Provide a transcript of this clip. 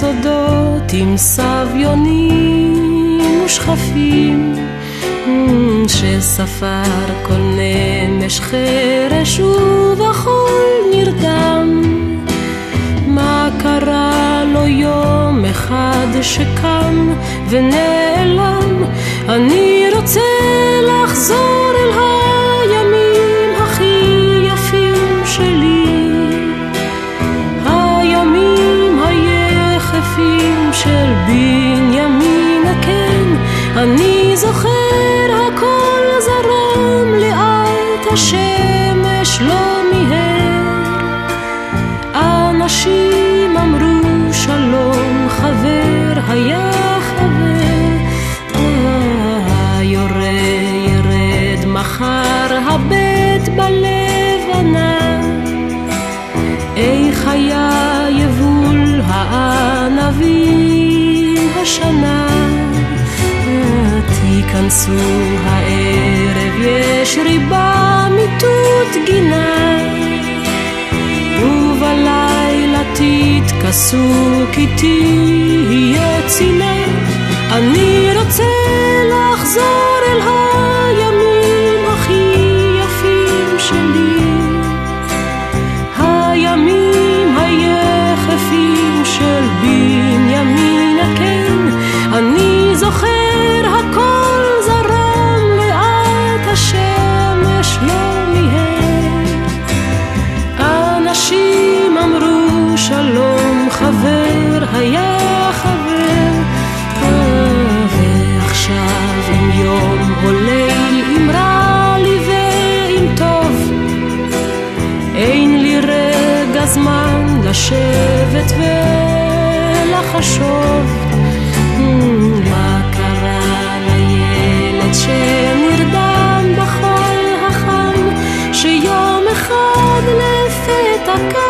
סודות עם סביונים ושכפים שספר כל נמש חרש ובחול נרדם. מה קרה לו יום אחד שקם ונעלם אני זוכר הכל זרם לאט השמש לא מיהר. אנשים אמרו שלום חבר היה חבר. אה, יורה ירד מחר הבט בלבנה. איך היה יבול הענבים השנה תיכנסו הערב יש ריבה מיטוט גינה. ובלילה תתכסו כי תהיה צינה אני רוצה לשבת ולחשוב אמ, מה קרה לילד שנרדם בחול החם שיום אחד לפתע קם